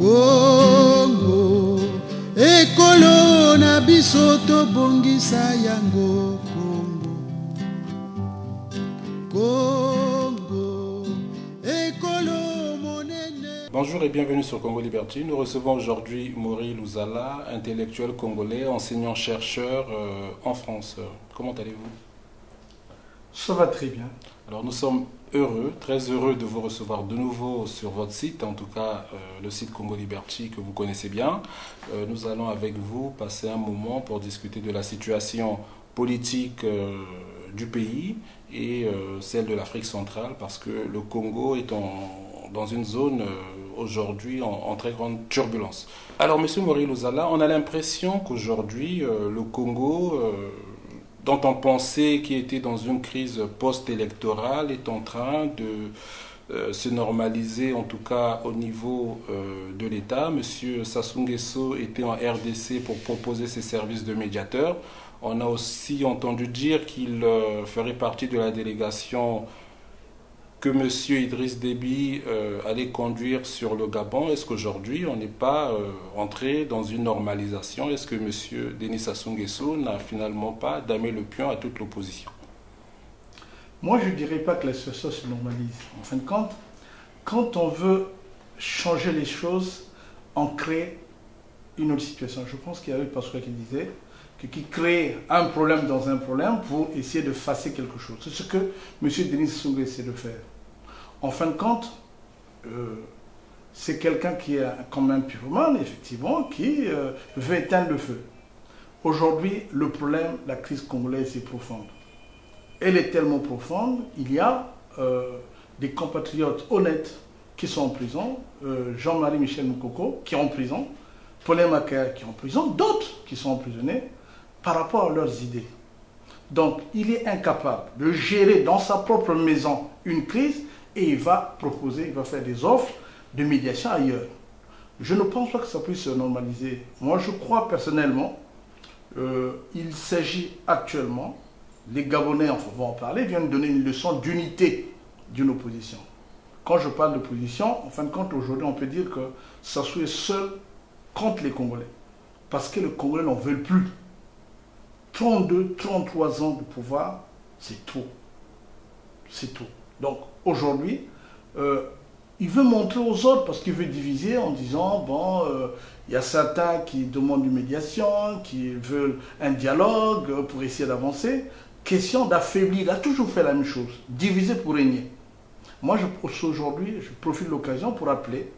kongo ekolo na biso tobongisa yango kongo kongo ekolo monene Bonjour et bienvenue sur Congo Liberty. Nous recevons aujourd'hui Maury Louzala, intellectuel congolais, enseignant-chercheur euh, en France. Comment allez-vous? Ça va très bien. Alors nous sommes heureux, très heureux de vous recevoir de nouveau sur votre site, en tout cas euh, le site Congo Liberty que vous connaissez bien. Euh, nous allons avec vous passer un moment pour discuter de la situation politique euh, du pays et celle de l'Afrique centrale parce que le Congo est en- dans une zone aujourd'hui en, très grande turbulence. Alors Monsieur Maury Louzala, on a l'impression qu'aujourd'hui le Congo dont on pensait qu'il était dans une crise post-électorale est en train de euh, se normaliser, en tout cas au niveau euh, de l'État. Monsieur Sassou Nguesso était en RDC pour proposer ses services de médiateur. On a aussi entendu dire qu'il euh, ferait partie de la délégation que M. Idriss Déby euh, allait conduire sur le Gabon. Est-ce qu'aujourd'hui, on n'est pas euh, entré dans une normalisation? Est-ce que M. Denis Sassou Nguesso n'a finalement pas damé le pion à toute l'opposition? Moi, je ne dirais pas que la situation se normalise. En fin de compte, quand on veut changer les choses, on crée une autre situation. Je pense qu'il y avait Pascal qui disait que qui crée un problème dans un problème pour essayer de fasser quelque chose. C'est ce que M. Denis Sassou essaie de faire. En fin de compte, euh, c'est quelqu'un qui est comme un pyromane, effectivement, qui euh, veut éteindre le feu. Aujourd'hui, le problème, la crise congolaise est profonde. Elle est tellement profonde, il y a euh, des compatriotes honnêtes qui sont en prison, Jean-Marie Michel Moukoko qui est en prison, Paulin Macaire qui est en prison, d'autres qui sont emprisonnés par rapport à leurs idées. Donc, il est incapable de gérer dans sa propre maison une crise et il va proposer, il va faire des offres de médiation ailleurs. Je ne pense pas que ça puisse se normaliser. Moi, je crois personnellement, euh, il s'agit actuellement, les Gabonais, on va en parler, viennent donner une leçon d'unité d'une opposition. Quand je parle d'opposition, en fin de compte, aujourd'hui, on peut dire que Sassou est seul contre les Congolais. Parce que les Congolais n'en veulent plus. 32, 33 ans de pouvoir, c'est trop. C'est tout. Donc aujourd'hui, euh, il veut montrer aux autres parce qu'il veut diviser en disant bon, euh, il y a certains qui demandent une médiation, qui veulent un dialogue euh, pour essayer d'avancer. Question d'affaiblir. Il a toujours fait la même chose. Diviser pour régner. Moi, aujourd'hui, je profite de l'occasion pour appeler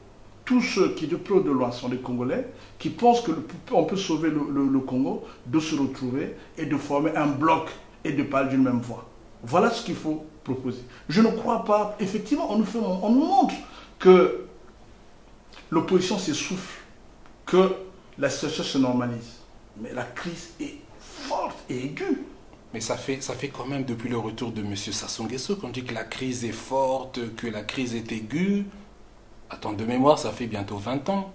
tous ceux qui, de près ou de loin, sont des Congolais, qui pensent qu'on peut sauver le, le- le Congo, de se retrouver et de former un bloc et de parler d'une même voix. Voilà ce qu'il faut proposer. Je ne crois pas, effectivement, on nous, fait, on nous montre que l'opposition s'essouffle, que la situation se normalise. Mais la crise est forte et aiguë. Mais ça fait, ça fait quand même depuis le retour de M. Sassou Nguesso qu'on dit que la crise est forte, que la crise est aiguë. Attends, de mémoire, ça fait bientôt 20 ans.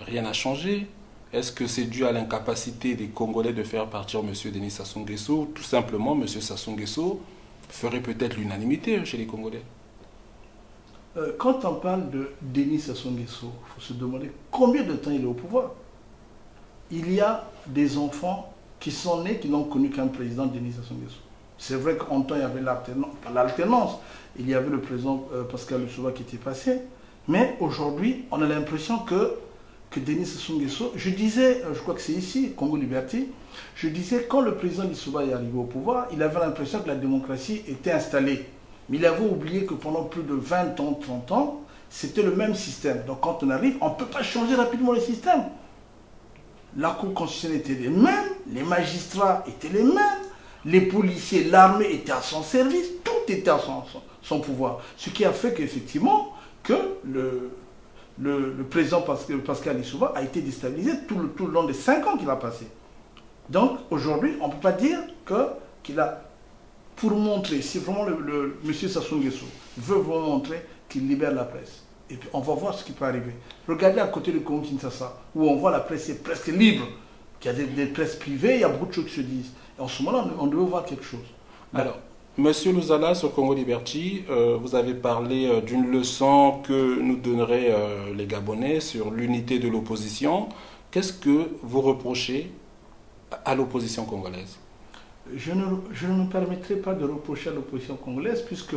Rien n'a changé. Est-ce que c'est dû à l'incapacité des Congolais de faire partir M. Denis Sassou Nguesso ou Tout simplement, M. Sassou Nguesso ferait peut-être l'unanimité chez les Congolais. Euh, quand on parle de Denis Sassou Nguesso, il faut se demander combien de temps il est au pouvoir. Il y a des enfants qui sont nés, qui n'ont connu qu'un président Denis Sassou Nguesso. C'est vrai qu'en temps, il y avait l'alternance, il y avait le président euh, Pascal Lussoba qui était passé, mais aujourd'hui, on a l'impression que, Denis Sassou Nguesso, je disais, euh, je crois que c'est ici, Congo Liberty, je disais, quand le président Lussoba est arrivé au pouvoir, il avait l'impression que la démocratie était installée. Mais il avait oublié que pendant plus de 20 ans, 30 ans, c'était le même système. Donc quand on arrive, on ne peut pas changer rapidement le système. La Cour constitutionnelle était les mêmes, les magistrats étaient les mêmes, les policiers, l'armée était à son service, tout était à son, pouvoir. Ce qui a fait qu'effectivement, que le, président Pascal, Lissouba a été déstabilisé tout le, tout le long des 5 ans qu'il a passé. Donc aujourd'hui, on ne peut pas dire qu'il a pour montrer, si vraiment le, Sassou Nguesso veut vraiment montrer qu'il libère la presse, et puis on va voir ce qui peut arriver. Regardez à côté du Congo Kinshasa, où on voit la presse est presque libre, qu'il y a des, des presses privées, il y a beaucoup de choses qui se disent. Et en ce moment-là, on, devait voir quelque chose. Alors, Monsieur Louzala, sur Congo Liberty, euh, vous avez parlé euh, d'une leçon que nous donneraient euh, les Gabonais sur l'unité de l'opposition. Qu'est-ce que vous reprochez à l'opposition congolaise je ne, je ne me permettrai pas de reprocher à l'opposition congolaise, puisque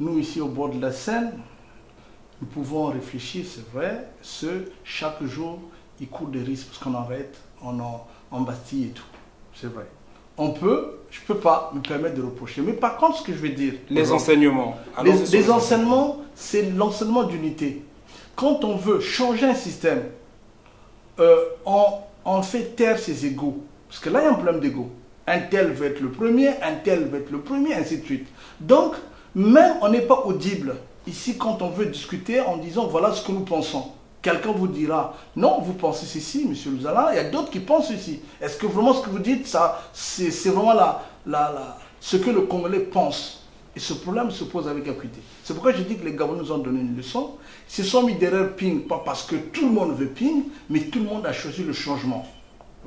nous, ici au bord de la Seine, nous pouvons réfléchir, c'est vrai, ce, chaque jour, il court des risques, parce qu'on arrête, on en, en Bastille et tout. C'est vrai. On peut, je ne peux pas me permettre de reprocher. Mais par contre, ce que je vais dire. Les enseignements. Les enseignements, c'est l'enseignement d'unité. Quand on veut changer un système, euh, on, on fait taire ses égaux. Parce que là, il y a un problème d'ego. Un tel veut être le premier, un tel veut être le premier, ainsi de suite. Donc, même on n'est pas audible ici quand on veut discuter en disant voilà ce que nous pensons. Quelqu'un vous dira non, vous pensez ceci, monsieur Luzala, il y a d'autres qui pensent ceci. Est-ce que vraiment ce que vous dites, ça, c'est vraiment ce que le Congolais pense? Et ce problème se pose avec acuité. C'est pourquoi je dis que les Gabonais nous ont donné une leçon. Ils se sont mis derrière Ping, pas parce que tout le monde veut Ping, mais tout le monde a choisi le changement.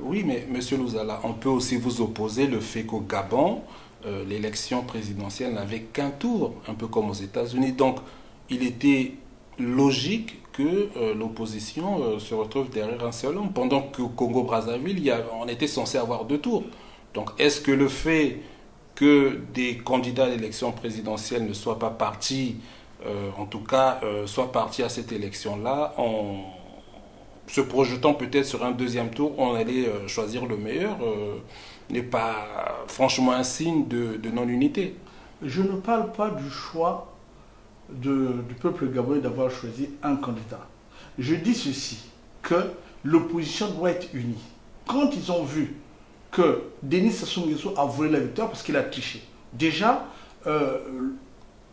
Oui, mais Monsieur Louzala, on peut aussi vous opposer le fait qu'au Gabon, euh, l'élection présidentielle n'avait qu'un tour, un peu comme aux États-Unis. Donc, il était logique que euh, l'opposition euh, se retrouve derrière un seul homme, pendant qu'au Congo-Brazzaville, on était censé avoir deux tours. Donc, est-ce que le fait que des candidats à l'élection présidentielle ne soient pas partis, en tout cas, soient partis à cette élection-là, en se projetant peut-être sur un deuxième tour, on allait euh, choisir le meilleur, euh, n'est pas franchement un signe de, non-unité. Je ne parle pas du choix du peuple gabonais d'avoir choisi un candidat. Je dis ceci, que l'opposition doit être unie. Quand ils ont vu que Denis Sassou Nguesso a volé la victoire parce qu'il a triché, déjà, euh,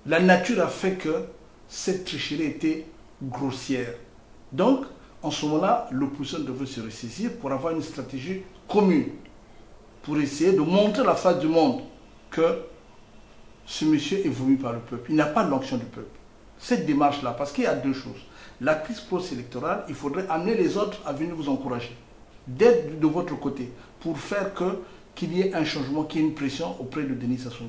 la nature a fait que cette tricherie était grossière. Donc, en ce moment-là, l'opposition devait se ressaisir pour avoir une stratégie commune, pour essayer de montrer à la face du monde que ce monsieur est voulu par le peuple. Il n'a pas l'onction du peuple. Cette démarche-là, parce qu'il y a deux choses. La crise post-électorale, il faudrait amener les autres à venir vous encourager, d'être de votre côté, pour faire qu'il y ait un changement, qu'il y ait une pression auprès de Denis Sassou.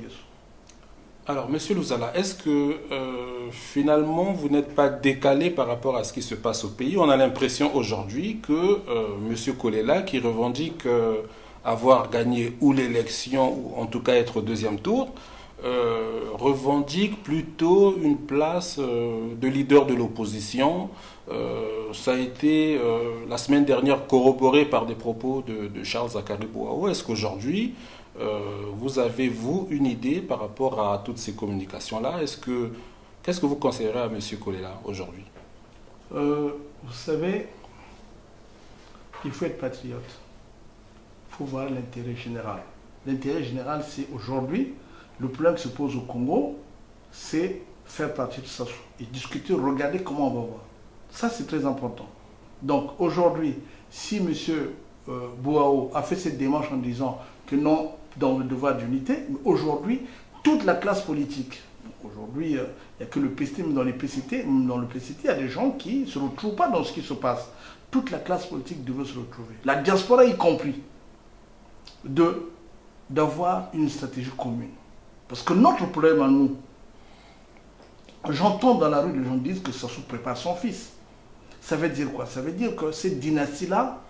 Alors, Monsieur Louzala, est-ce que euh, finalement vous n'êtes pas décalé par rapport à ce qui se passe au pays? On a l'impression aujourd'hui que euh, Monsieur Kolela, qui revendique euh, avoir gagné ou l'élection, ou en tout cas être au deuxième tour, euh, revendique plutôt une place de leader de l'opposition. Ça a été la semaine dernière corroboré par des propos de, Charles Bouaou. Est-ce qu'aujourd'hui, euh, vous avez, vous, une idée par rapport à toutes ces communications-là? Est-ce que Qu'est-ce que vous conseillerez à M. Kolela aujourd'hui? Euh, vous savez, il faut être patriote. Il faut voir l'intérêt général. L'intérêt général, c'est aujourd'hui, le problème qui se pose au Congo, c'est faire partie de ça et discuter, regarder comment on va voir. Ça, c'est très important. Donc aujourd'hui, si M. Euh, Bouao a fait cette démarche en disant que non, dans le devoir d'unité, aujourd'hui, toute la classe politique, aujourd'hui, euh, il n'y a que le PCT, mais dans les PCT, dans le PCT, il y a des gens qui ne se retrouvent pas dans ce qui se passe. Toute la classe politique devait se retrouver. La diaspora y compris, d'avoir une stratégie commune. Parce que notre problème à nous, j'entends dans la rue, les gens disent que Sassou prépare son fils. Ça veut dire quoi? Ça veut dire que cette dynastie-là,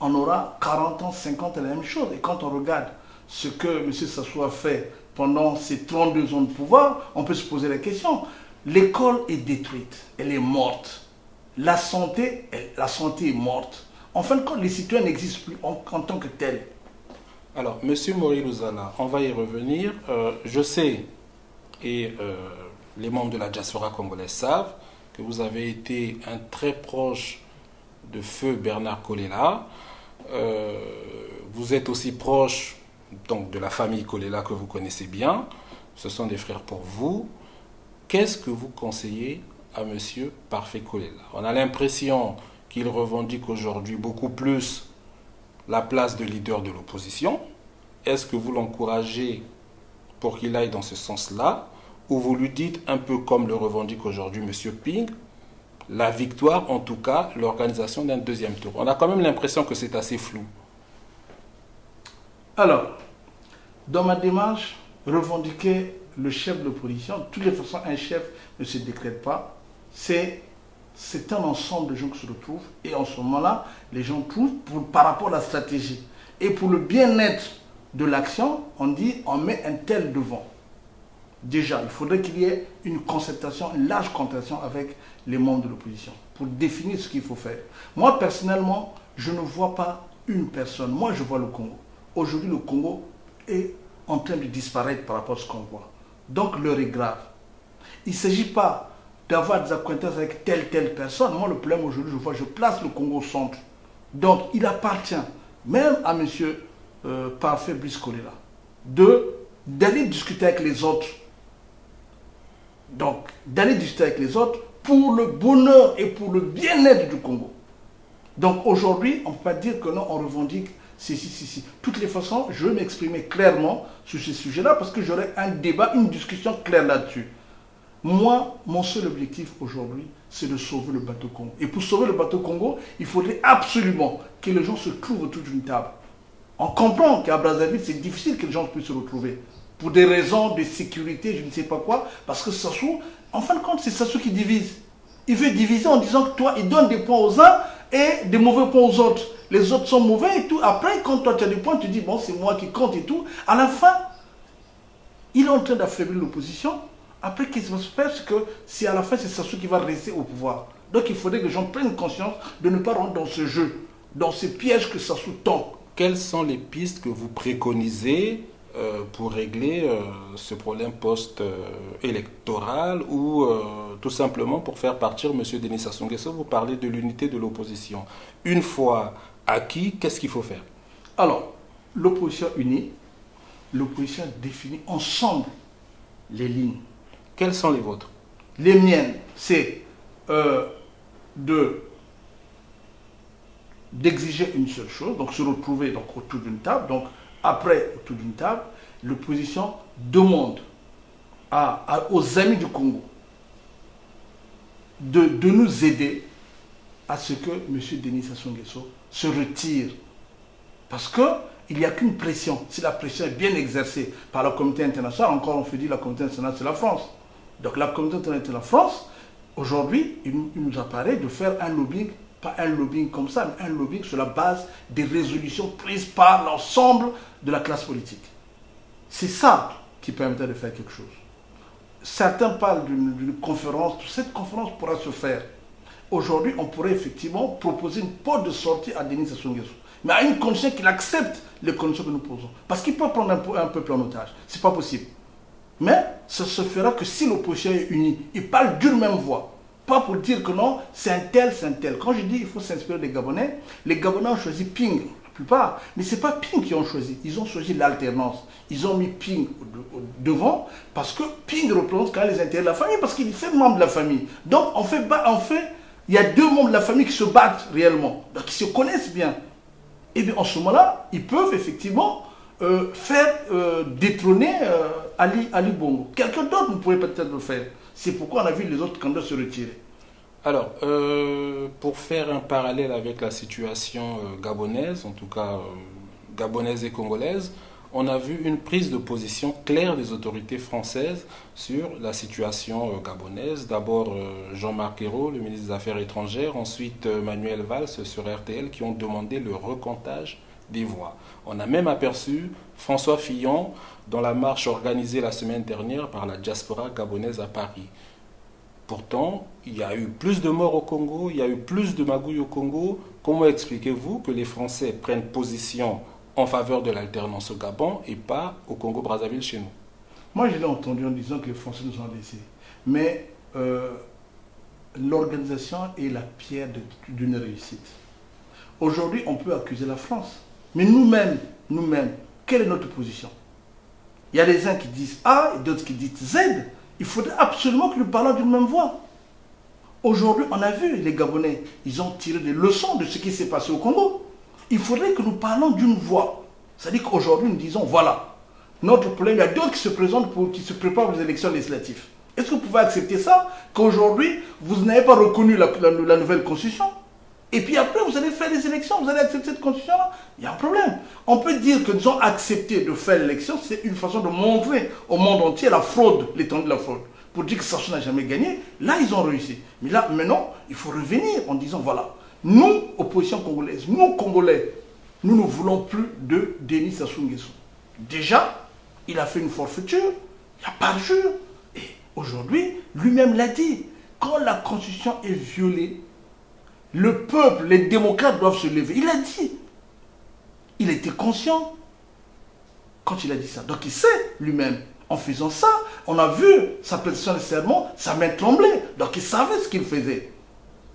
on aura 40 ans, 50 ans, la même chose. Et quand on regarde ce que M. Sassou a fait pendant ces 32 ans de pouvoir, on peut se poser la question. L'école est détruite, elle est morte. La santé, la santé est morte. En fin de compte, les citoyens n'existent plus en, tant que tels. Alors, Monsieur Maurice Louzala, on va y revenir. Euh, je sais, et euh, les membres de la diaspora congolaise savent, que vous avez été un très proche de feu Bernard Kolela. Euh, vous êtes aussi proche donc, de la famille Kolela que vous connaissez bien. Ce sont des frères pour vous. Qu'est-ce que vous conseillez à Monsieur Parfait Kolela On a l'impression qu'il revendique aujourd'hui beaucoup plus la place de leader de l'opposition. Est-ce que vous l'encouragez pour qu'il aille dans ce sens-là? Ou vous lui dites, un peu comme le revendique aujourd'hui M. Ping, la victoire, en tout cas, l'organisation d'un deuxième tour On a quand même l'impression que c'est assez flou. Alors, dans ma démarche, revendiquer le chef de l'opposition, de toutes les façons, un chef ne se décrète pas. C'est un ensemble de gens qui se retrouvent et en ce moment-là, les gens trouvent par rapport à la stratégie. Et pour le bien-être de l'action, on dit on met un tel devant. Déjà, il faudrait qu'il y ait une concertation, une large concertation avec les membres de l'opposition pour définir ce qu'il faut faire. Moi, personnellement, je ne vois pas une personne. Moi, je vois le Congo. Aujourd'hui, le Congo est en train de disparaître par rapport à ce qu'on voit. Donc, l'heure est grave. Il ne s'agit pas d'avoir des acquaintances avec telle, telle personne. Moi, le problème aujourd'hui, je vois, je place le Congo au centre. Donc, il appartient même à M. Euh, Parfait Briscolera de d'aller discuter avec les autres. Donc, d'aller discuter avec les autres pour le bonheur et pour le bien-être du Congo. Donc, aujourd'hui, on ne peut pas dire que non, on revendique si, si, si, si. Toutes les façons, je veux m'exprimer clairement sur ce sujet-là parce que j'aurai un débat, une discussion claire là-dessus. Moi, mon seul objectif aujourd'hui, c'est de sauver le bateau Congo. Et pour sauver le bateau Congo, il faudrait absolument que les gens se trouvent autour d'une table. On comprend qu'à Brazzaville, c'est difficile que les gens puissent se retrouver. Pour des raisons de sécurité, je ne sais pas quoi. Parce que Sassou, en fin de compte, c'est Sassou qui divise. Il veut diviser en disant que toi, il donne des points aux uns et des mauvais points aux autres. Les autres sont mauvais et tout. Après, quand toi, tu as des points, tu dis, bon, c'est moi qui compte et tout. À la fin, il est en train d'affaiblir l'opposition. Après, qu'est-ce qui se C'est que si à la fin, c'est Sassou qui va rester au pouvoir. Donc, il faudrait que les gens prennent conscience de ne pas rentrer dans ce jeu, dans ces pièges que Sassou tend. Quelles sont les pistes que vous préconisez euh, pour régler euh, ce problème post-électoral ou euh, tout simplement pour faire partir M. Denis Sassou Nguesso Vous parlez de l'unité de l'opposition. Une fois acquis, qu'est-ce qu'il faut faire? Alors, l'opposition unie, l'opposition définit ensemble les lignes. Quelles sont les vôtres? Les miennes, c'est euh, de d'exiger une seule chose, donc se retrouver donc, autour d'une table. Donc, après, autour d'une table, l'opposition demande à, à- aux amis du Congo de, nous aider à ce que M. Denis Sassou Nguesso se retire. Parce qu'il n'y a qu'une pression. Si la pression est bien exercée par la communauté internationale, encore on fait dire la communauté internationale, c'est la France. Donc la communauté internationale, c'est la France. Aujourd'hui, il, nous- apparaît de faire un lobbying, pas un lobbying comme ça, mais un lobbying sur la base des résolutions prises par l'ensemble de la classe politique. C'est ça qui permettrait de faire quelque chose. Certains parlent d'une conférence. Cette conférence pourra se faire. Aujourd'hui, on pourrait effectivement proposer une porte de sortie à Denis Sassou. Mais à une condition qu'il accepte les conditions que nous posons. Parce qu'il peut prendre un, un peuple en otage. Ce n'est pas possible. Mais ça se fera que si l'opposition est unie, ils parlent d'une même voix. Pas pour dire que non, c'est un tel, c'est un tel. Quand je dis il faut s'inspirer des Gabonais, les Gabonais ont choisi Ping, plupart. Mais ce n'est pas Ping qui ont choisi. Ils ont choisi l'alternance. Ils ont mis Ping devant parce que Ping représente quand même les intérêts de la famille parce qu'il fait membre de la famille. Donc on fait, en fait, il y a deux membres de la famille qui se battent réellement. Ils se connaissent bien. Et bien en ce moment-là, ils peuvent effectivement euh, faire euh, détrôner euh, Ali, Ali Bongo. Quelqu'un d'autre ne pourrait peut-être le faire. C'est pourquoi on a vu les autres candidats se retirer. Alors, euh, pour faire un parallèle avec la situation euh, gabonaise, en tout cas euh, gabonaise et congolaise, on a vu une prise de position claire des autorités françaises sur la situation gabonaise. D'abord Jean-Marc Ayrault, le ministre des Affaires étrangères, ensuite Manuel Valls sur RTL, qui ont demandé le recomptage des voix. On a même aperçu François Fillon dans la marche organisée la semaine dernière par la diaspora gabonaise à Paris. Pourtant, il y a eu plus de morts au Congo, il y a eu plus de magouilles au Congo. Comment expliquez-vous que les Français prennent position en faveur de l'alternance au Gabon et pas au Congo-Brazzaville chez nous? Moi, je l'ai entendu en disant que les Français nous ont laissés. Mais euh, l'organisation est la pierre d'une réussite. Aujourd'hui, on peut accuser la France. Mais nous-mêmes, nous-mêmes, quelle est notre position? Il y a des uns qui disent A et d'autres qui disent Z. Il faudrait absolument que nous parlions d'une même voix. Aujourd'hui, on a vu les Gabonais, ils ont tiré des leçons de ce qui s'est passé au Congo. Il faudrait que nous parlons d'une voix. C'est-à-dire qu'aujourd'hui, nous disons, voilà, notre problème, il y a d'autres qui se présentent pour, qui se préparent aux élections législatives. Est-ce que vous pouvez accepter ça Qu'aujourd'hui, vous n'avez pas reconnu la nouvelle constitution? Et puis après, vous allez faire des élections, vous allez accepter cette constitution-là. Il y a un problème. On peut dire que nous avons accepté de faire l'élection, c'est une façon de montrer au monde entier la fraude, l'étendue de la fraude. Pour dire que Sassou n'a jamais gagné, là, ils ont réussi. Mais là, maintenant, il faut revenir en disant, voilà, nous, opposition congolaise, nous, Congolais, nous ne voulons plus de Denis Sassou Nguesso. Déjà, il a fait une forfaiture, il a parjure. Et aujourd'hui, lui-même l'a dit, quand la constitution est violée, le peuple, les démocrates doivent se lever. Il a dit. Il était conscient quand il a dit ça. Donc il sait lui-même. En faisant ça, on a vu sa position de serment, sa main tremblait. Donc il savait ce qu'il faisait.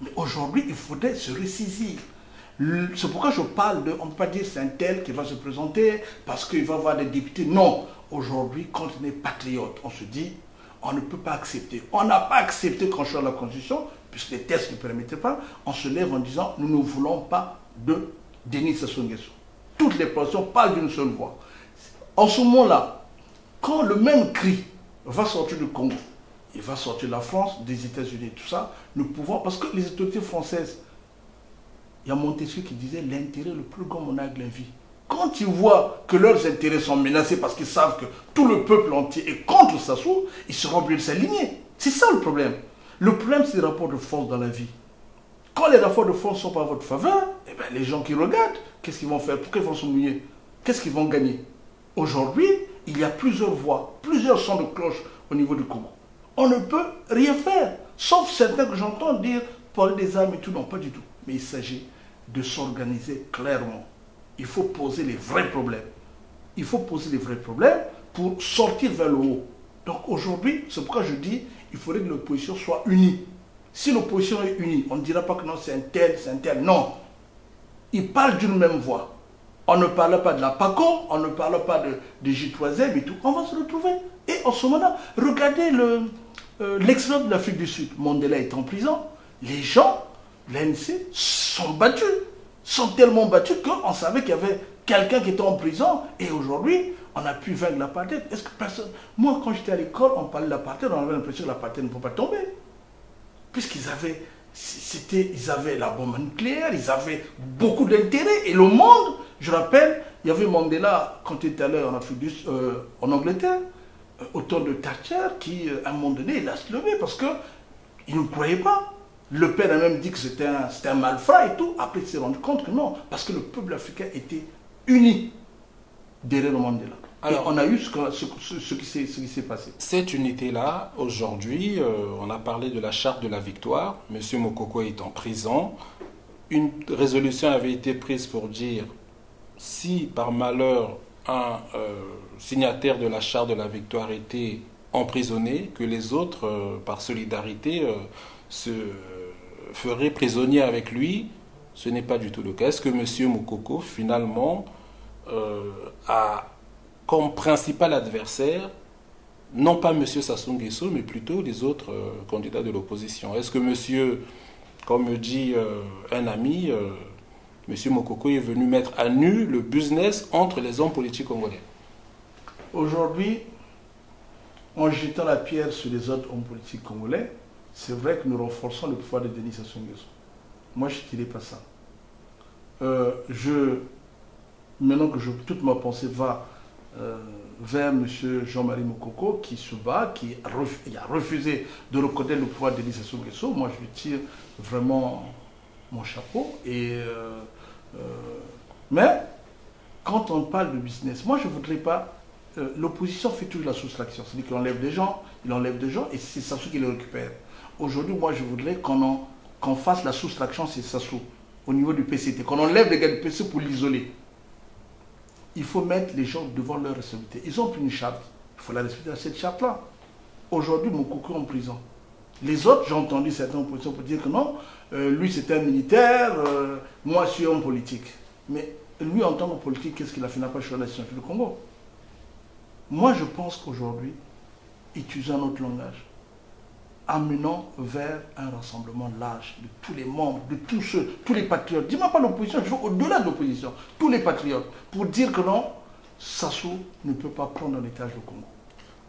Mais aujourd'hui, il faudrait se ressaisir. C'est pourquoi je parle de, on ne peut pas dire c'est un tel qui va se présenter parce qu'il va avoir des députés. Non, aujourd'hui, quand on est patriote, on se dit, on ne peut pas accepter. On n'a pas accepté qu'on change la Constitution, puisque les tests ne permettaient pas. On se lève en disant, nous ne voulons pas de Denis Sassou Nguesso. Toutes les positions parlent d'une seule voix. En ce moment-là, quand le même cri va sortir du Congo, il va sortir de la France, des États-Unis, tout ça, nous pouvons, parce que les autorités françaises, il y a Montesquieu qui disait l'intérêt le plus grand monarque la vie. Quand ils voient que leurs intérêts sont menacés parce qu'ils savent que tout le peuple entier est contre Sassou, ils seront obligés de s'aligner. C'est ça le problème. Le problème, c'est les rapports de force dans la vie. Quand les rapports de force sont pas à votre faveur, eh bien, les gens qui regardent, qu'est-ce qu'ils vont faire? Pourquoi ils vont se mouiller? Qu'est-ce qu'ils vont gagner? Aujourd'hui, il y a plusieurs voix, plusieurs sons de cloche au niveau du Congo. On ne peut rien faire, sauf certains que j'entends dire parler des armes et tout. Non, pas du tout. Mais il s'agit de s'organiser clairement. Il faut poser les vrais problèmes. Il faut poser les vrais problèmes pour sortir vers le haut. Donc aujourd'hui, c'est pourquoi je dis il faudrait que l'opposition soit unie. Si l'opposition est unie, on ne dira pas que non, c'est un tel, c'est un tel. Non. Ils parlent d'une même voix. On ne parle pas de la PACO, on ne parle pas de, de j 3 et tout. On va se retrouver. Et en ce moment-là, regardez euh, l'exemple de l'Afrique du Sud. Mandela est en prison. Les gens, l'ANC, sont battus. Sont tellement battus qu'on savait qu'il y avait quelqu'un qui était en prison. Et aujourd'hui, on a pu vaincre l'apartheid. Est-ce que personne. Moi, quand j'étais à l'école, on parlait de l'apartheid, on avait l'impression que l'apartheid ne peut pas tomber. Puisqu'ils avaient. C'était, ils avaient la bombe nucléaire, ils avaient beaucoup d'intérêt. Et le monde, je rappelle, il y avait Mandela, quand il était allé en, euh, en Angleterre, euh, autour de Thatcher, qui, euh, à un moment donné, il a se levé parce qu'il ne croyait pas. Le père a même dit que c'était un, un malfrat et tout. Après, il s'est rendu compte que non, parce que le peuple africain était uni derrière Mandela. Alors, Et on a eu ce, ce, ce, qui s'est passé. Cette unité-là, aujourd'hui, euh, on a parlé de la charte de la victoire. Monsieur Mokoko est en prison. Une résolution avait été prise pour dire si par malheur un euh, signataire de la charte de la victoire était emprisonné, que les autres, euh, par solidarité, se feraient prisonniers avec lui. Ce n'est pas du tout le cas. Est-ce que Monsieur Mokoko, finalement, a comme principal adversaire non pas M. Sassou Nguesso, mais plutôt les autres euh, candidats de l'opposition. Est-ce que monsieur, comme me dit euh, un ami, euh, M. Mokoko est venu mettre à nu le business entre les hommes politiques congolais? Aujourd'hui, en jetant la pierre sur les autres hommes politiques congolais, c'est vrai que nous renforçons le pouvoir de Denis Sassou Nguesso. Moi, je ne dirais pas ça. je, maintenant que je, toute ma pensée va euh, vers M. Jean-Marie Mokoko qui se bat, qui a refusé de reconnaître le pouvoir d'Élise Nguesso. Moi, je lui tire vraiment mon chapeau. Et, euh, euh, mais quand on parle de business, moi, je ne voudrais pas. L'opposition fait toujours la soustraction. C'est-à-dire qu'il enlève des gens, il enlève des gens et c'est Sassou qui les récupère. Aujourd'hui, moi, je voudrais qu'on fasse la soustraction, c'est Sassou, au niveau du PCT, qu'on enlève les gars du PCT pour l'isoler il faut mettre les gens devant leur responsabilité. Ils ont pris une charte. Il faut la respecter cette charte-là. Aujourd'hui, mon coucou en prison. Les autres, j'ai entendu certains oppositions pour dire que non, euh, lui c'était un militaire, euh, moi je suis homme politique. Mais lui, en tant que politique, qu'est-ce qu'il a fait? N'a pas choisi la situation du Congo. Moi, je pense qu'aujourd'hui, utilisant notre langage, amenant vers un rassemblement large de tous les membres, de tous ceux, tous les patriotes. Dis-moi pas l'opposition, je veux au-delà de l'opposition, tous les patriotes, pour dire que non, Sassou ne peut pas prendre en étage le Congo.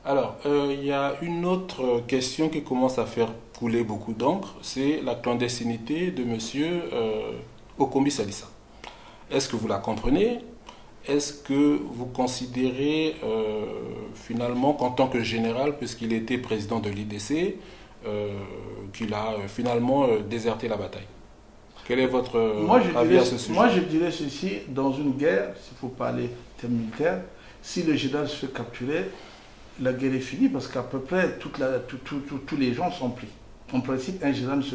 Alors, euh, il y a une autre question qui commence à faire couler beaucoup d'encre, c'est la clandestinité de monsieur euh, Okombi Salissa. Est-ce que vous la comprenez? Est-ce que vous considérez euh, finalement qu'en tant que général, puisqu'il était président de l'IDC, qu'il a euh, finalement euh, déserté la bataille Quel est votre euh, Moi je, avis dirais, à ce sujet? moi, je dirais ceci, dans une guerre, s'il faut parler termes militaires, si le général se fait capturer, la guerre est finie parce qu'à peu près toute la- tout- tout- tout- tous les gens sont pris. En principe, un général ne se,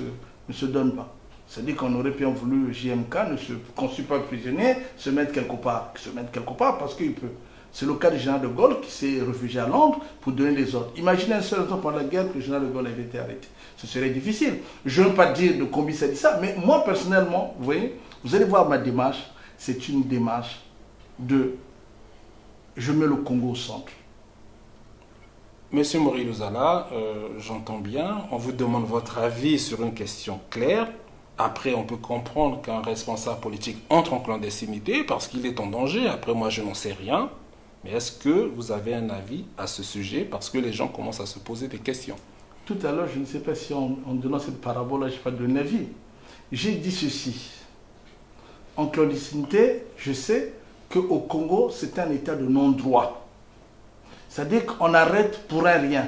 ne se donne pas. C'est-à-dire qu'on aurait bien voulu JMK ne se constitue pas prisonnier, se mettre quelque part, se mettre quelque part parce qu'il peut. C'est le cas du général de Gaulle qui s'est réfugié à Londres pour donner les ordres. Imaginez un seul instant pendant la guerre que le général de Gaulle avait été arrêté. Ce serait difficile. Je ne veux pas dire de combien ça dit ça, mais moi personnellement, vous voyez, vous allez voir ma démarche, c'est une démarche de je mets le Congo au centre. Monsieur Maurice Lozala, euh, j'entends bien. On vous demande votre avis sur une question claire. Après, on peut comprendre qu'un responsable politique entre en clandestinité parce qu'il est en danger. Après, moi, je n'en sais rien. Mais est-ce que vous avez un avis à ce sujet Parce que les gens commencent à se poser des questions? Tout à l'heure, je ne sais pas si en, donnant cette parabole-là, je pas donné avis. J'ai dit ceci. En clandestinité, je sais qu'au Congo, c'est un état de non-droit. C'est-à-dire qu'on arrête pour un rien.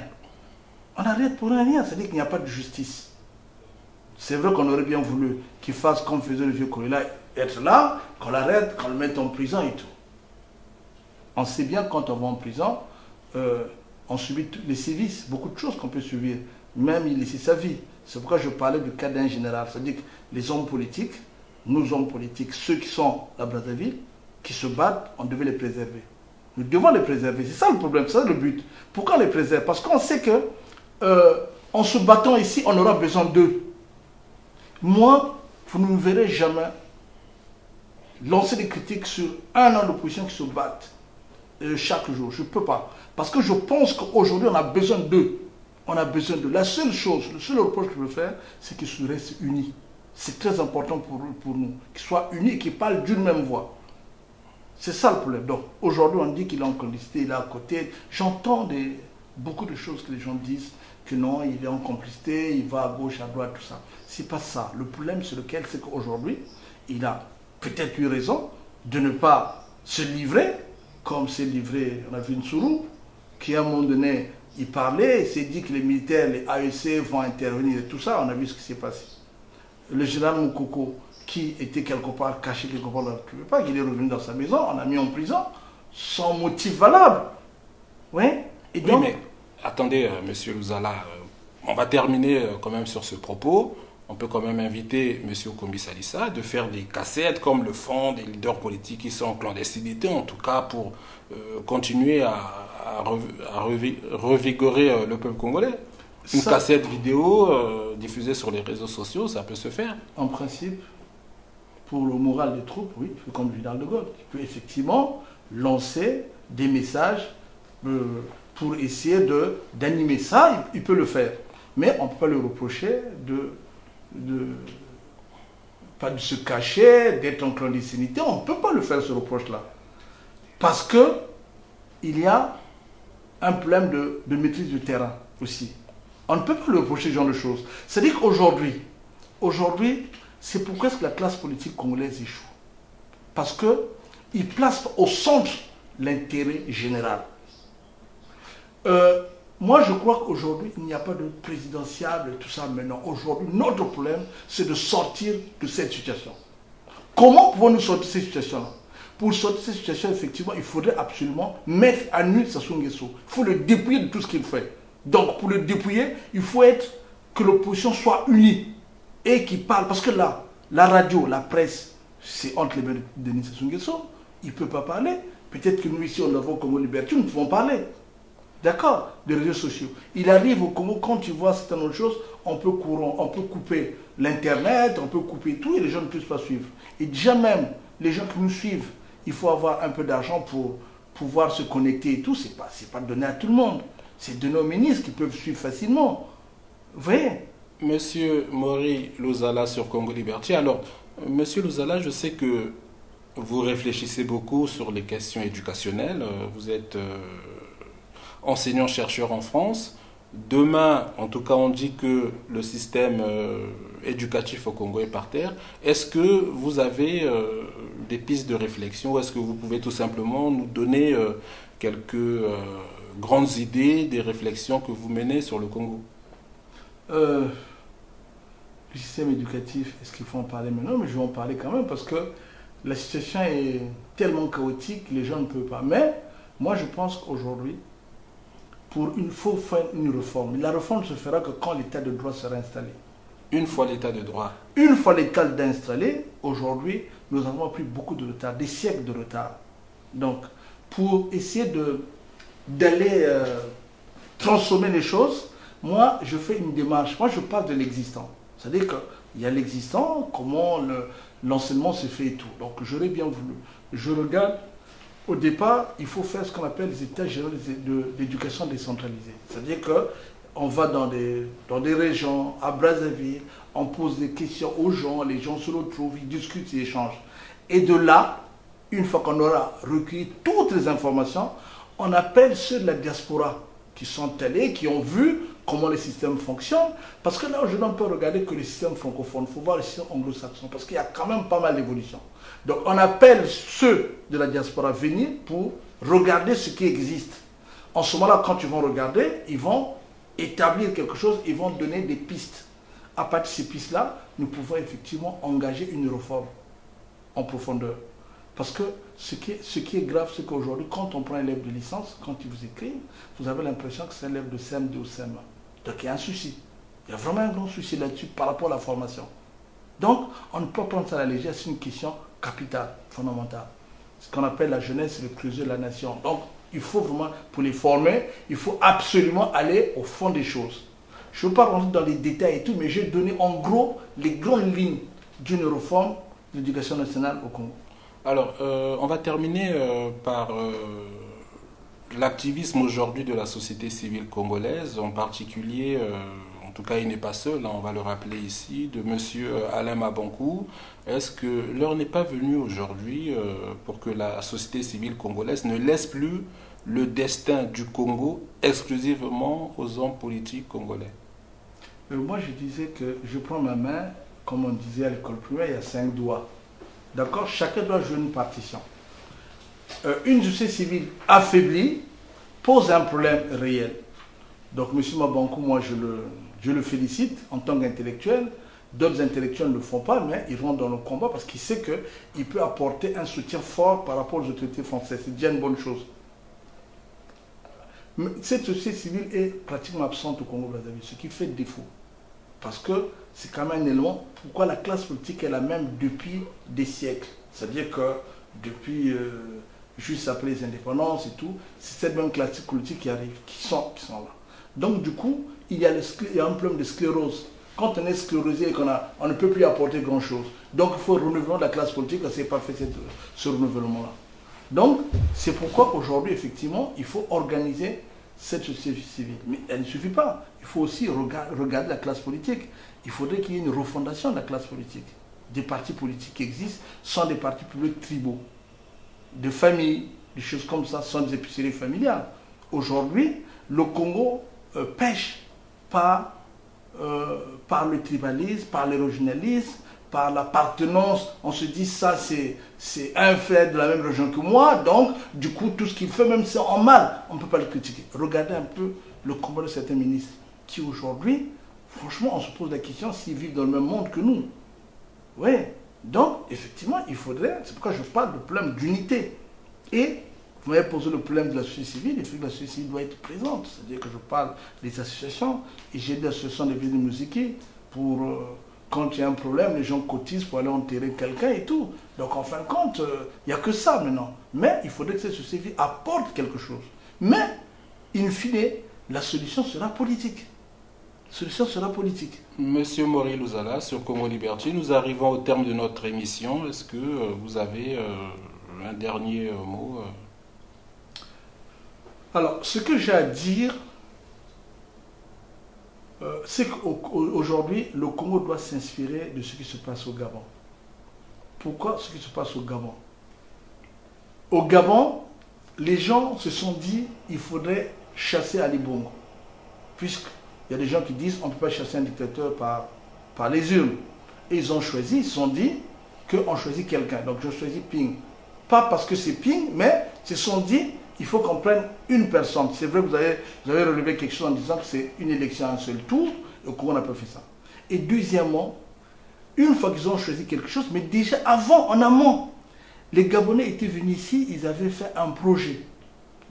On arrête pour un rien, c'est-à-dire qu'il n'y a pas de justice. C'est vrai qu'on aurait bien voulu qu'il fasse comme faisait le vieux Corilla, être là, qu'on l'arrête, qu'on le mette en prison et tout. On sait bien quand on va en prison, euh, on subit les sévices, beaucoup de choses qu'on peut subir, même il laisser sa vie. C'est pourquoi je parlais du cas d'un général, c'est-à-dire que les hommes politiques, nous hommes politiques, ceux qui sont à Brazzaville, qui se battent, on devait les préserver. Nous devons les préserver, c'est ça le problème, c'est ça le but. Pourquoi les préserver? Parce qu'on sait que euh, en se battant ici, on aura besoin d'eux. Moi, vous ne me verrez jamais lancer des critiques sur un an d'opposition qui se battent chaque jour. Je ne peux pas. Parce que je pense qu'aujourd'hui, on a besoin d'eux. On a besoin d'eux. La seule chose, le seul reproche que je veux faire, c'est qu'ils restent unis. C'est très important pour, pour nous. Qu'ils soient unis et qu'ils parlent d'une même voix. C'est ça le problème. Donc, aujourd'hui, on dit qu'il est en complicité, il est à côté. J'entends beaucoup de choses que les gens disent que non, il est en complicité, il va à gauche, à droite, tout ça. C'est pas ça. Le problème sur lequel? C'est qu'aujourd'hui, il a peut-être eu raison de ne pas se livrer, comme s'est livré, on a vu une sourou, qui à un moment donné, il parlait, il s'est dit que les militaires, les AEC vont intervenir et tout ça, on a vu ce qui s'est passé. Le général Moukoko, qui était quelque part caché quelque part, on ne pas, il est revenu dans sa maison, on l'a mis en prison, sans motif valable. Oui. Et Oui, mais attendez, euh, monsieur Louzala, euh, on va terminer euh, quand même sur ce propos. On peut quand même inviter monsieur Okombi Salissa de faire des cassettes comme le font des leaders politiques qui sont en clandestinité, en tout cas pour euh, continuer à, à rev- à revi- revigorer euh, le peuple congolais. Une Ça- cassette vidéo euh, diffusée sur les réseaux sociaux, ça peut se faire. en principe, pour le moral des troupes, oui, comme le général de Gaulle. Il peut effectivement lancer des messages pour essayer d'animer ça, il, il peut le faire. Mais on ne peut pas le reprocher de, de- pas de se cacher, d'être en clandestinité. On ne peut pas le faire ce reproche-là. Parce que il y a un problème de, maîtrise du terrain aussi. On ne peut pas le reprocher ce genre de choses. C'est-à-dire qu'aujourd'hui, aujourd'hui, c'est pourquoi est-ce que la classe politique congolaise échoue. Parce qu'ils placent au centre l'intérêt général. Euh, moi, je crois qu'aujourd'hui, il n'y a pas de présidentiable et tout ça maintenant. Aujourd'hui, notre problème, c'est de sortir de cette situation. Comment pouvons-nous sortir de cette situation-là? Pour sortir de cette situation, effectivement, il faudrait absolument mettre à nu Sassou Nguesso. Il faut le dépouiller de tout ce qu'il fait. Donc, pour le dépouiller, il faut être que l'opposition soit unie et qui parle. Parce que là, la radio, la presse, c'est entre les mains de Denis Sassou Nguesso. Il ne peut pas parler. Peut-être que nous, ici, on avons comme liberté, nous pouvons parler. D'accord Des réseaux sociaux. Il arrive au Congo, quand tu vois certaines choses, on peut, courant, on peut couper l'Internet, on peut couper tout et les gens ne puissent pas suivre. Et déjà même, les gens qui nous suivent, il faut avoir un peu d'argent pour pouvoir se connecter et tout. Ce n'est pas, pas donné à tout le monde. C'est donné aux ministres qui peuvent suivre facilement. Vous voyez? Monsieur Maury Lozala sur Congo Liberty. Alors, Monsieur Lozala, je sais que vous réfléchissez beaucoup sur les questions éducationnelles. Vous êtes euh, enseignant-chercheur en France. Demain, en tout cas, on dit que le système euh, éducatif au Congo est par terre. Est-ce que vous avez euh, des pistes de réflexion? Ou est-ce que vous pouvez tout simplement nous donner euh, quelques grandes idées, des réflexions que vous menez sur le Congo? Le système éducatif, est-ce qu'il faut en parler maintenant? Mais je vais en parler quand même parce que la situation est tellement chaotique, les gens ne peuvent pas. Mais moi, je pense qu'aujourd'hui, pour il faut faire une réforme. La réforme se fera que quand l'état de droit sera installé. Une fois l'état de droit Une fois l'état installé, aujourd'hui, nous avons pris beaucoup de retard, des siècles de retard. Donc, pour essayer d'aller euh, transformer les choses, moi, je fais une démarche. Moi, je parle de l'existant. C'est-à-dire qu'il y a l'existant, comment l'enseignement se fait et tout. Donc, j'aurais bien voulu. Je regarde au départ, il faut faire ce qu'on appelle les états généraux d'éducation décentralisée. C'est-à-dire qu'on va dans des, dans des régions, à Brazzaville, on pose des questions aux gens, les gens se retrouvent, ils discutent, ils échangent. Et de là, une fois qu'on aura recueilli toutes les informations, on appelle ceux de la diaspora qui sont allés, qui ont vu comment le système fonctionne. Parce que là, aujourd'hui, on peut regarder que le système francophone, il faut voir le système anglo-saxon, parce qu'il y a quand même pas mal d'évolution. Donc on appelle ceux de la diaspora venir pour regarder ce qui existe. En ce moment-là, quand ils vont regarder, ils vont établir quelque chose, ils vont donner des pistes. À partir de ces pistes-là, nous pouvons effectivement engager une réforme en profondeur. Parce que ce qui est, grave, c'est qu'aujourd'hui, quand on prend un élève de licence, quand il vous écrit, vous avez l'impression que c'est un élève de CM2 ou CM1. Donc il y a un souci. Il y a vraiment un grand souci là-dessus par rapport à la formation. Donc, on ne peut pas prendre ça à la légère, c'est une question capital, fondamental. Ce qu'on appelle la jeunesse, le creuset de la nation. Donc, il faut vraiment, pour les former, il faut absolument aller au fond des choses. Je ne veux pas rentrer dans les détails et tout, mais j'ai donné en gros les grandes lignes d'une réforme de l'éducation nationale au Congo. Alors, euh, on va terminer euh, par euh, l'activisme aujourd'hui de la société civile congolaise, en particulier en tout cas il n'est pas seul, hein, on va le rappeler ici, de M. Alain Mabankou. Est-ce que l'heure n'est pas venue aujourd'hui pour que la société civile congolaise ne laisse plus le destin du Congo exclusivement aux hommes politiques congolais? Moi je disais que je prends ma main, comme on disait à l'école primaire, il y a cinq doigts. D'accord? Chacun doit jouer une partition. Euh, une société civile affaiblie pose un problème réel. Donc M. Mabankou, moi je le, je le félicite en tant qu'intellectuel. D'autres intellectuels ne le font pas, mais ils vont dans le combat parce qu'il sait qu'il peut apporter un soutien fort par rapport aux autorités françaises. C'est déjà une bonne chose. Mais cette société civile est pratiquement absente au Congo-Brazzaville, ce qui fait défaut. Parce que c'est quand même un élément. Pourquoi la classe politique est la même depuis des siècles? C'est-à-dire que depuis, euh, juste après les indépendances et tout, c'est cette même classe politique qui arrive, qui sont, qui sont là. Donc du coup, il y, a un problème de sclérose. Quand on est sclérosé et qu'on on ne peut plus apporter grand-chose. Donc il faut renouveler la classe politique, c'est pas fait ce renouvellement-là. Donc c'est pourquoi aujourd'hui, effectivement, il faut organiser cette société civile. Mais elle ne suffit pas. Il faut aussi regarder la classe politique. Il faudrait qu'il y ait une refondation de la classe politique. Des partis politiques qui existent sont des partis publics tribaux, de familles, des choses comme ça, sont des épiceries familiales. Aujourd'hui, le Congo euh, pêche par, euh, par le tribalisme, par l'érogénalisme, par l'appartenance. On se dit ça, c'est un frère de la même région que moi, donc du coup, tout ce qu'il fait, même si en mal, on ne peut pas le critiquer. Regardez un peu le combat de certains ministres qui aujourd'hui, franchement, on se pose la question s'ils vivent dans le même monde que nous. Oui. Donc, effectivement, il faudrait, c'est pourquoi je parle de problème d'unité. Et vous m'avez posé le problème de la société civile, il faut que la société civile doit être présente. C'est-à-dire que je parle des associations, et j'ai des associations de musique pour, euh, quand il y a un problème, les gens cotisent pour aller enterrer quelqu'un et tout. Donc en fin de compte, euh, il n'y a que ça maintenant. Mais il faudrait que cette société apporte quelque chose. Mais, in fine, la solution sera politique. La solution sera politique. Monsieur Maurice Louzala, sur Congo Liberty, nous arrivons au terme de notre émission. Est-ce que euh, vous avez un dernier mot alors, ce que j'ai à dire, euh, c'est qu'aujourd'hui, le Congo doit s'inspirer de ce qui se passe au Gabon. Pourquoi ce qui se passe au Gabon? Au Gabon, les gens se sont dit il faudrait chasser Ali Bongo. Puisqu'il y a des gens qui disent on ne peut pas chasser un dictateur par, par les urnes. Et ils ont choisi, ils se sont dit qu'on choisit quelqu'un. Donc je choisis Ping. Pas parce que c'est Ping, mais ils se sont dit il faut qu'on prenne une personne. C'est vrai vous avez, vous avez relevé quelque chose en disant que c'est une élection à un seul tour. Et courant, n'a pas fait ça. Et deuxièmement, une fois qu'ils ont choisi quelque chose, mais déjà avant, en amont, les Gabonais étaient venus ici, ils avaient fait un projet.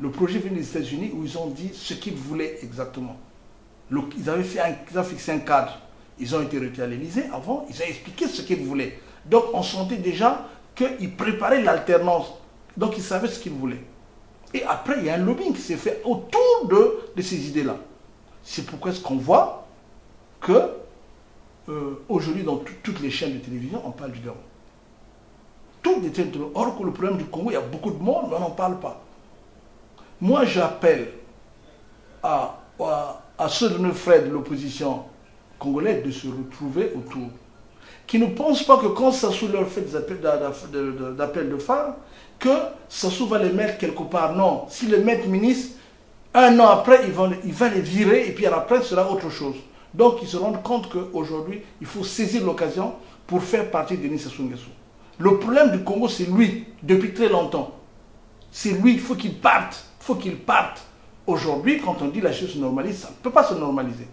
Le projet venu des États-Unis où ils ont dit ce qu'ils voulaient exactement. Ils, avaient fait un- ils fixé un cadre. Ils ont été retenus à avant, ils ont expliqué ce qu'ils voulaient. Donc on sentait déjà qu'ils préparaient l'alternance. Donc ils savaient ce qu'ils voulaient. Et après, il y a un lobbying qui s'est fait autour de, ces idées-là. C'est pourquoi est-ce qu'on voit que euh, aujourd'hui, dans tout- toutes les chaînes de télévision, on parle du Gabon. Toutes les chaînes de. Or que le problème du Congo, il y a beaucoup de monde, mais on n'en parle pas. Moi, j'appelle à, ceux de nos frères de l'opposition congolaise de se retrouver autour. Qui ne pensent pas que quand Sassou leur fait des appels d'a- d'a- de, de- d'appels de phare, que Sassou va les mettre quelque part. Non. S'ils les mettent ministres, un an après, il va, il va les virer et puis après, ce sera autre chose. Donc, ils se rendent compte qu'aujourd'hui, il faut saisir l'occasion pour faire partie de Sassou Nguesso. Le problème du Congo, c'est lui, depuis très longtemps. C'est lui, il faut qu'il parte. Il faut qu'il parte. Aujourd'hui, quand on dit la chose se normalise, ça ne peut pas se normaliser.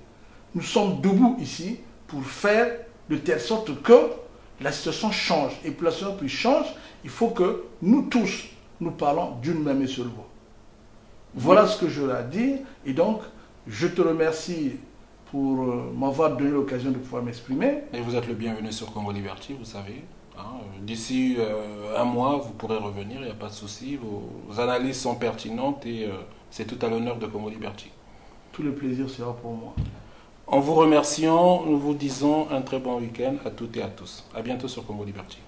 Nous sommes debout ici pour faire de telle sorte que la situation change. Et pour la situation change, il faut que nous tous, nous parlons d'une même et seule voix. Voilà ce que je à dire. Et donc, je te remercie pour euh, m'avoir donné l'occasion de pouvoir m'exprimer. Et vous êtes le bienvenu sur Congo Liberty, vous savez. hein. D'ici euh, un mois, vous pourrez revenir, il n'y a pas de souci. Vos analyses sont pertinentes et euh, c'est tout à l'honneur de Congo Liberty. Tout le plaisir sera pour moi. En vous remerciant, nous vous disons un très bon week-end à toutes et à tous. À bientôt sur Congo Liberty.